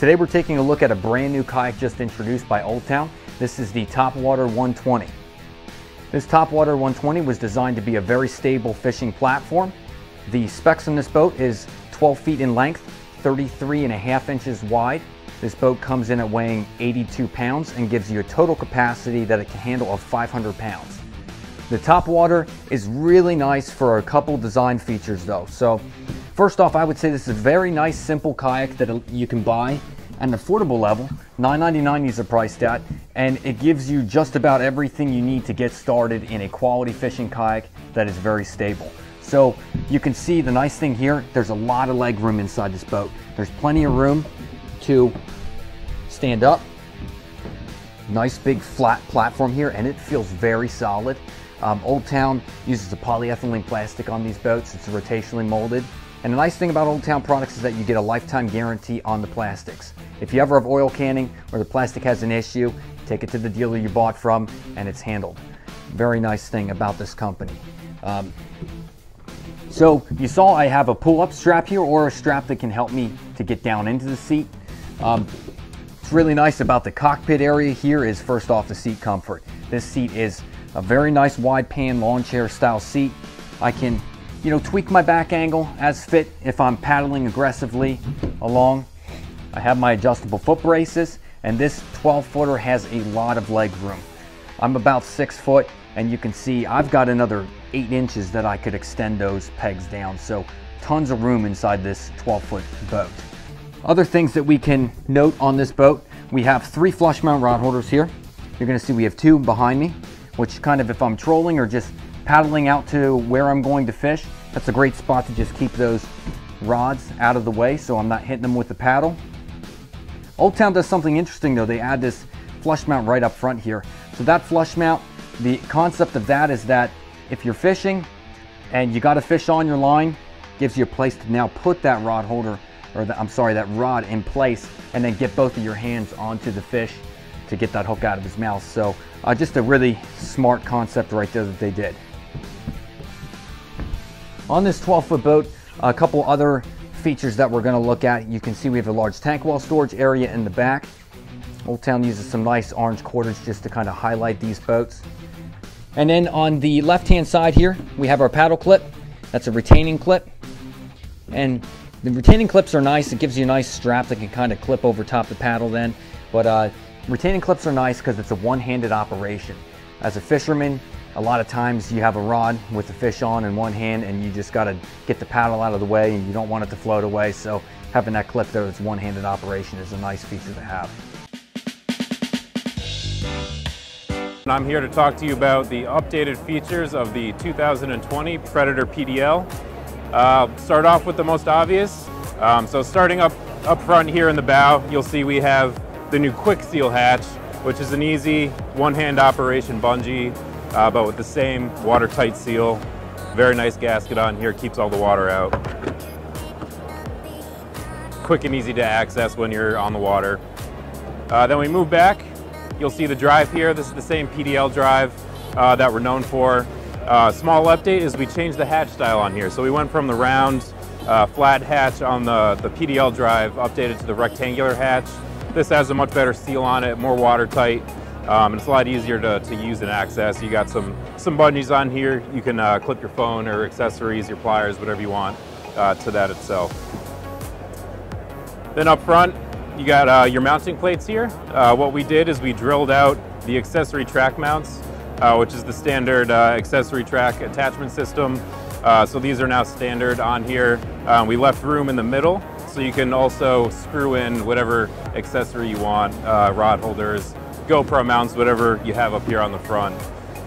Today we're taking a look at a brand new kayak just introduced by Old Town. This is the Topwater 120. This Topwater 120 was designed to be a very stable fishing platform. The specs on this boat is 12 feet in length, 33 and a half inches wide. This boat comes in at weighing 82 pounds and gives you a total capacity that it can handle of 500 pounds. The Topwater is really nice for a couple design features though. So First off, I would say this is a very nice, simple kayak that you can buy at an affordable level. $9.99 is the price at, and it gives you just about everything you need to get started in a quality fishing kayak that is very stable. So you can see the nice thing here, there's a lot of leg room inside this boat. There's plenty of room to stand up. Nice big flat platform here, and it feels very solid. Um, Old Town uses a polyethylene plastic on these boats. It's rotationally molded. And the nice thing about Old Town products is that you get a lifetime guarantee on the plastics. If you ever have oil canning or the plastic has an issue, take it to the dealer you bought from and it's handled. Very nice thing about this company. Um, so you saw I have a pull-up strap here or a strap that can help me to get down into the seat. Um, what's really nice about the cockpit area here is first off the seat comfort. This seat is a very nice wide pan lawn chair style seat. I can you know, tweak my back angle as fit if I'm paddling aggressively along. I have my adjustable foot braces and this 12 footer has a lot of leg room. I'm about six foot and you can see I've got another eight inches that I could extend those pegs down. So tons of room inside this 12 foot boat. Other things that we can note on this boat, we have three flush mount rod holders here. You're gonna see we have two behind me, which kind of if I'm trolling or just paddling out to where I'm going to fish, that's a great spot to just keep those rods out of the way so I'm not hitting them with the paddle. Old Town does something interesting though. They add this flush mount right up front here. So that flush mount, the concept of that is that if you're fishing and you got a fish on your line, gives you a place to now put that rod holder, or the, I'm sorry, that rod in place and then get both of your hands onto the fish to get that hook out of his mouth. So uh, just a really smart concept right there that they did. On this 12 foot boat, a couple other features that we're gonna look at. You can see we have a large tank well storage area in the back. Old Town uses some nice orange quarters just to kind of highlight these boats. And then on the left-hand side here, we have our paddle clip. That's a retaining clip. And the retaining clips are nice. It gives you a nice strap that can kind of clip over top the paddle then. But uh, retaining clips are nice because it's a one-handed operation. As a fisherman, a lot of times you have a rod with the fish on in one hand and you just got to get the paddle out of the way and you don't want it to float away. So having that clip there that's one-handed operation is a nice feature to have. I'm here to talk to you about the updated features of the 2020 Predator PDL. Uh, start off with the most obvious. Um, so starting up, up front here in the bow, you'll see we have the new Quick Seal hatch, which is an easy one-hand operation bungee uh, but with the same watertight seal. Very nice gasket on here, keeps all the water out. Quick and easy to access when you're on the water. Uh, then we move back, you'll see the drive here. This is the same PDL drive uh, that we're known for. Uh, small update is we changed the hatch style on here. So we went from the round uh, flat hatch on the, the PDL drive, updated to the rectangular hatch. This has a much better seal on it, more watertight, um, it's a lot easier to, to use and access. You got some, some bungees on here. You can uh, clip your phone or accessories, your pliers, whatever you want uh, to that itself. Then up front, you got uh, your mounting plates here. Uh, what we did is we drilled out the accessory track mounts, uh, which is the standard uh, accessory track attachment system. so these are now standard on here. Um, we left room in the middle so you can also screw in whatever accessory you want, rod holders, GoPro mounts, whatever you have up here on the front.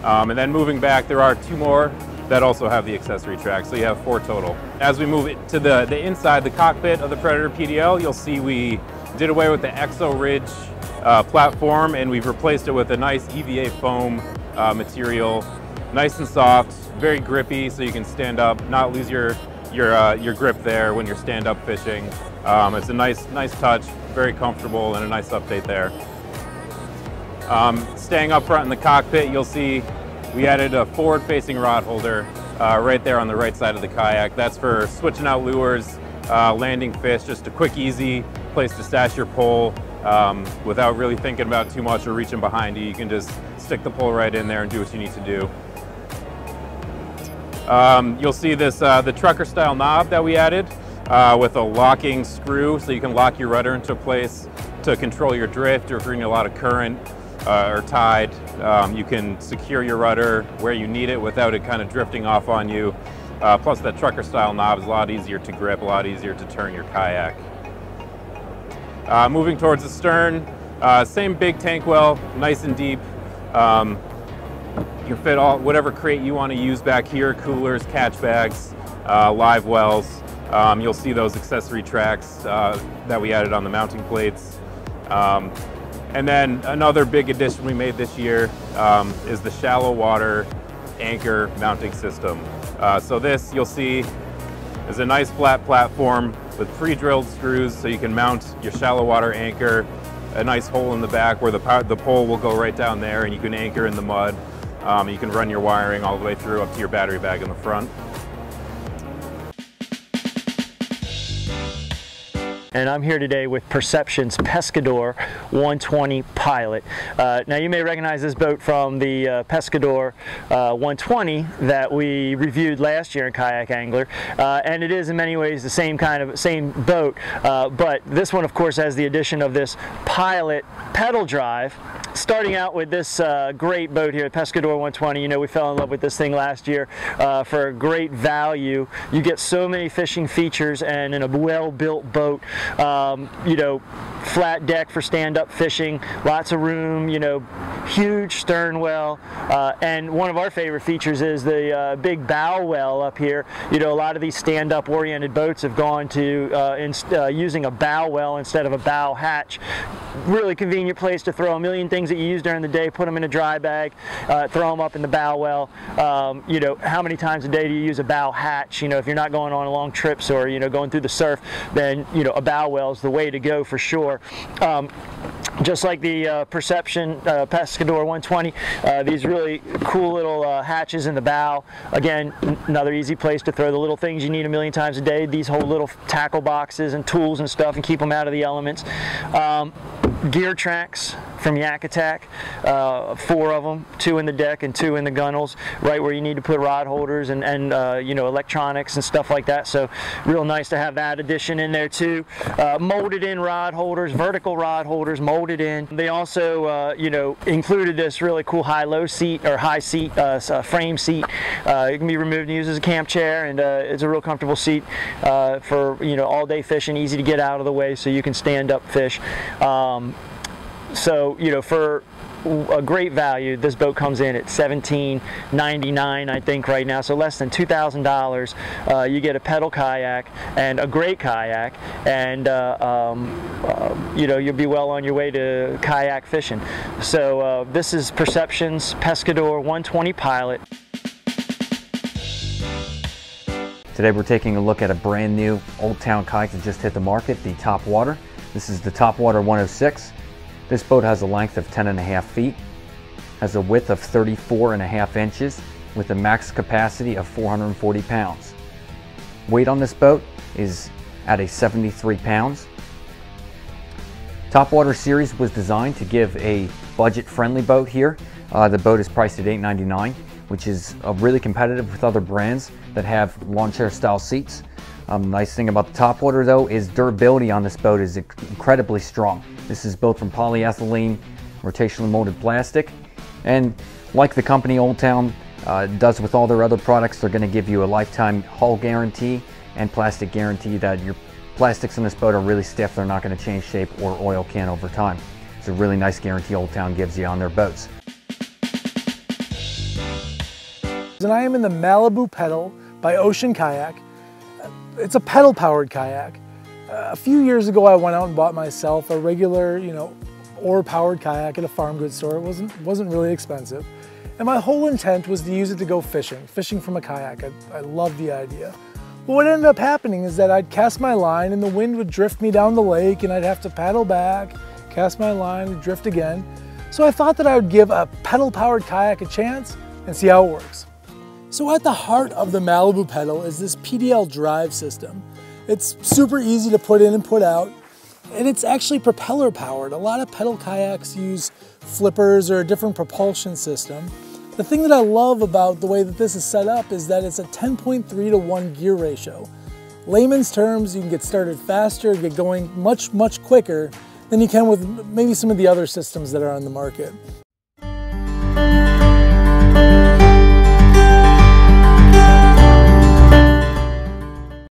Um, and then moving back, there are two more that also have the accessory track, so you have four total. As we move it to the, the inside, the cockpit of the Predator PDL, you'll see we did away with the Exo Ridge uh, platform and we've replaced it with a nice EVA foam uh, material. Nice and soft, very grippy, so you can stand up, not lose your, your, uh, your grip there when you're stand-up fishing. Um, it's a nice, nice touch, very comfortable, and a nice update there. Um, staying up front in the cockpit, you'll see we added a forward-facing rod holder uh, right there on the right side of the kayak. That's for switching out lures, uh, landing fish, just a quick, easy place to stash your pole um, without really thinking about too much or reaching behind you. You can just stick the pole right in there and do what you need to do. Um, you'll see this, uh, the trucker style knob that we added uh, with a locking screw so you can lock your rudder into place to control your drift or if you're in a lot of current uh, or tide. Um, you can secure your rudder where you need it without it kind of drifting off on you. Uh, plus that trucker style knob is a lot easier to grip, a lot easier to turn your kayak. Uh, moving towards the stern, uh, same big tank well, nice and deep. Um, you can fit all whatever crate you want to use back here, coolers, catch bags, uh, live wells. Um, you'll see those accessory tracks uh, that we added on the mounting plates. Um, and then another big addition we made this year um, is the shallow water anchor mounting system. Uh, so this you'll see is a nice flat platform with pre-drilled screws so you can mount your shallow water anchor, a nice hole in the back where the, the pole will go right down there and you can anchor in the mud. Um, you can run your wiring all the way through up to your battery bag in the front. And I'm here today with Perception's Pescador 120 Pilot. Uh, now you may recognize this boat from the uh, Pescador uh, 120 that we reviewed last year in Kayak Angler, uh, and it is in many ways the same kind of same boat, uh, but this one of course has the addition of this Pilot pedal drive starting out with this uh, great boat here, the Pescador 120. You know, we fell in love with this thing last year uh, for a great value. You get so many fishing features and in a well-built boat. Um, you know, flat deck for stand-up fishing, lots of room, you know, huge stern well, uh, and one of our favorite features is the uh, big bow well up here. You know, a lot of these stand-up oriented boats have gone to uh, uh using a bow well instead of a bow hatch. Really convenient place to throw a million things that you use during the day, put them in a dry bag, uh, throw them up in the bow well. Um, you know, how many times a day do you use a bow hatch? You know, if you're not going on long trips or, you know, going through the surf, then, you know, a bow well is the way to go for sure. Um, just like the uh, Perception uh, Pescador 120, uh, these really cool little uh, hatches in the bow. Again, another easy place to throw the little things you need a million times a day. These whole little tackle boxes and tools and stuff and keep them out of the elements. Um, gear tracks from YakAttack, uh, four of them, two in the deck and two in the gunnels, right where you need to put rod holders and, and uh, you know electronics and stuff like that. So real nice to have that addition in there too. Uh, molded in rod holders, vertical rod holders molded in. They also uh, you know included this really cool high-low seat or high seat uh, uh, frame seat. it can be removed and used as a camp chair, and it's a real comfortable seat for you know all day fishing, easy to get out of the way so you can stand up fish. Um, so, you know, for a great value. This boat comes in at $17.99, I think, right now. So less than $2,000. Uh, you get a pedal kayak and a great kayak, and uh, um, uh, you know you'll be well on your way to kayak fishing. So uh, this is Perception's Pescador 120 Pilot. Today we're taking a look at a brand new Old Town kayak that just hit the market, the Topwater. This is the Topwater 106. This boat has a length of 10 and a half feet, has a width of 34 and a half inches, with a max capacity of 440 pounds. Weight on this boat is at a 73 pounds. Topwater Series was designed to give a budget-friendly boat here. Uh, the boat is priced at 899, which is uh, really competitive with other brands that have lawn chair style seats. Um, nice thing about the Topwater though is durability on this boat is incredibly strong. This is built from polyethylene, rotationally molded plastic, and like the company Old Town uh, does with all their other products, they're going to give you a lifetime hull guarantee and plastic guarantee that your plastics in this boat are really stiff. They're not going to change shape or oil can over time. It's a really nice guarantee Old Town gives you on their boats. And I am in the Malibu Pedal by Ocean Kayak it's a pedal powered kayak. A few years ago I went out and bought myself a regular, you know, oar powered kayak at a farm goods store. It wasn't, wasn't really expensive. And my whole intent was to use it to go fishing, fishing from a kayak. I, I love the idea. But what ended up happening is that I'd cast my line and the wind would drift me down the lake and I'd have to paddle back, cast my line and drift again. So I thought that I would give a pedal powered kayak a chance and see how it works. So at the heart of the Malibu pedal is this PDL drive system. It's super easy to put in and put out. and it's actually propeller powered. A lot of pedal kayaks use flippers or a different propulsion system. The thing that I love about the way that this is set up is that it's a 10.3 to 1 gear ratio. Layman's terms, you can get started faster, get going much, much quicker than you can with maybe some of the other systems that are on the market.